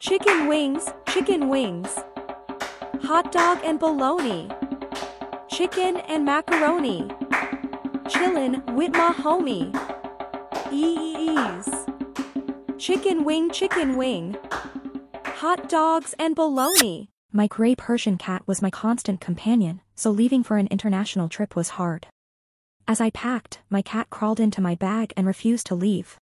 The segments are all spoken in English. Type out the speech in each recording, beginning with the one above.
Chicken wings, chicken wings. Hot dog and bologna. Chicken and macaroni. Chillin' with my homie. Ease. Chicken wing, chicken wing. Hot dogs and bologna. My gray Persian cat was my constant companion, so leaving for an international trip was hard. As I packed, my cat crawled into my bag and refused to leave.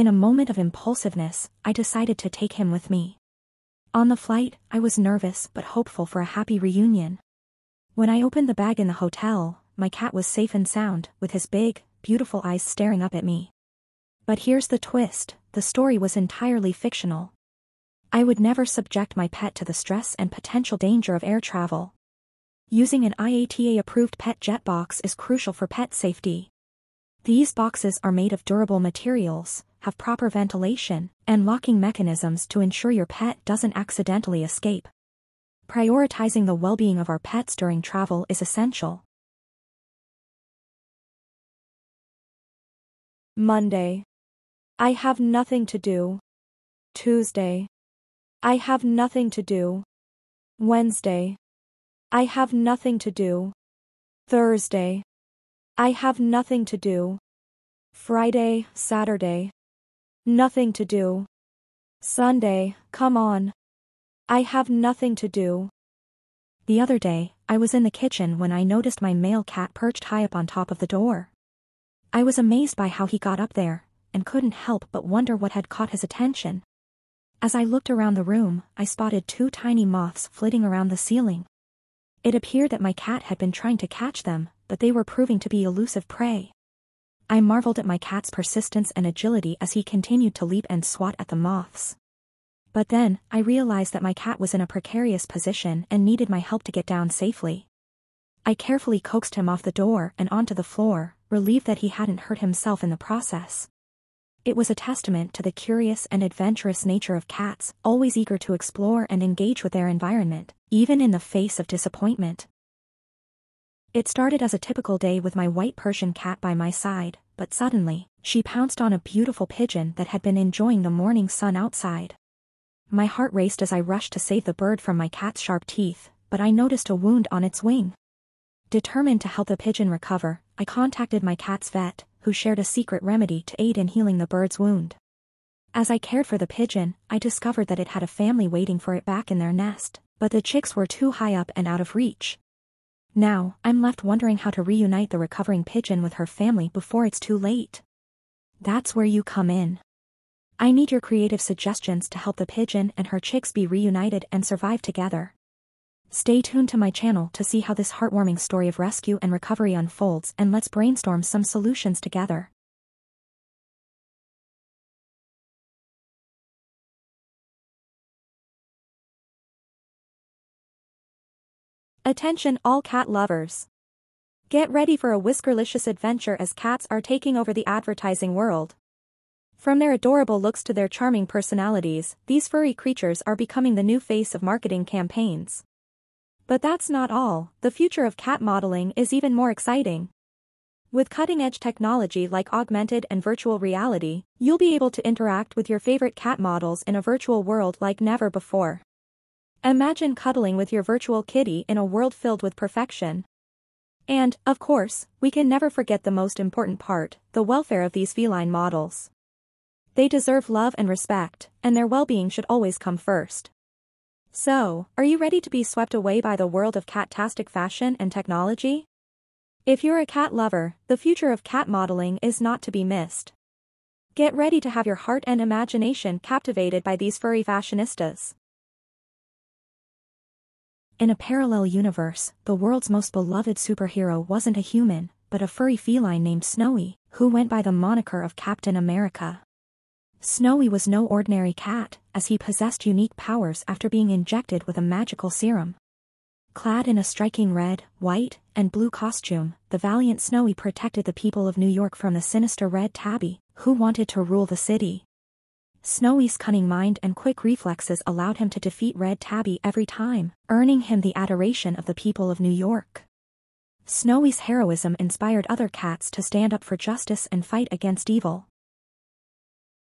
In a moment of impulsiveness, I decided to take him with me. On the flight, I was nervous but hopeful for a happy reunion. When I opened the bag in the hotel, my cat was safe and sound, with his big, beautiful eyes staring up at me. But here's the twist, the story was entirely fictional. I would never subject my pet to the stress and potential danger of air travel. Using an IATA-approved pet jet box is crucial for pet safety. These boxes are made of durable materials, have proper ventilation, and locking mechanisms to ensure your pet doesn't accidentally escape. Prioritizing the well-being of our pets during travel is essential. Monday. I have nothing to do. Tuesday. I have nothing to do. Wednesday. I have nothing to do. Thursday. I have nothing to do. Friday, Saturday. Nothing to do. Sunday, come on. I have nothing to do. The other day, I was in the kitchen when I noticed my male cat perched high up on top of the door. I was amazed by how he got up there, and couldn't help but wonder what had caught his attention. As I looked around the room, I spotted two tiny moths flitting around the ceiling. It appeared that my cat had been trying to catch them, but they were proving to be elusive prey. I marveled at my cat's persistence and agility as he continued to leap and swat at the moths. But then, I realized that my cat was in a precarious position and needed my help to get down safely. I carefully coaxed him off the door and onto the floor, relieved that he hadn't hurt himself in the process. It was a testament to the curious and adventurous nature of cats, always eager to explore and engage with their environment, even in the face of disappointment. It started as a typical day with my white Persian cat by my side, but suddenly, she pounced on a beautiful pigeon that had been enjoying the morning sun outside. My heart raced as I rushed to save the bird from my cat's sharp teeth, but I noticed a wound on its wing. Determined to help the pigeon recover, I contacted my cat's vet, who shared a secret remedy to aid in healing the bird's wound. As I cared for the pigeon, I discovered that it had a family waiting for it back in their nest, but the chicks were too high up and out of reach. Now, I'm left wondering how to reunite the recovering pigeon with her family before it's too late. That's where you come in. I need your creative suggestions to help the pigeon and her chicks be reunited and survive together. Stay tuned to my channel to see how this heartwarming story of rescue and recovery unfolds and let's brainstorm some solutions together. Attention all cat lovers. Get ready for a whiskerlicious adventure as cats are taking over the advertising world. From their adorable looks to their charming personalities, these furry creatures are becoming the new face of marketing campaigns. But that's not all, the future of cat modeling is even more exciting. With cutting-edge technology like augmented and virtual reality, you'll be able to interact with your favorite cat models in a virtual world like never before. Imagine cuddling with your virtual kitty in a world filled with perfection. And, of course, we can never forget the most important part, the welfare of these feline models. They deserve love and respect, and their well-being should always come first. So, are you ready to be swept away by the world of catastic fashion and technology? If you're a cat lover, the future of cat modeling is not to be missed. Get ready to have your heart and imagination captivated by these furry fashionistas. In a parallel universe, the world's most beloved superhero wasn't a human, but a furry feline named Snowy, who went by the moniker of Captain America. Snowy was no ordinary cat, as he possessed unique powers after being injected with a magical serum. Clad in a striking red, white, and blue costume, the valiant Snowy protected the people of New York from the sinister Red Tabby, who wanted to rule the city. Snowy's cunning mind and quick reflexes allowed him to defeat Red Tabby every time, earning him the adoration of the people of New York. Snowy's heroism inspired other cats to stand up for justice and fight against evil.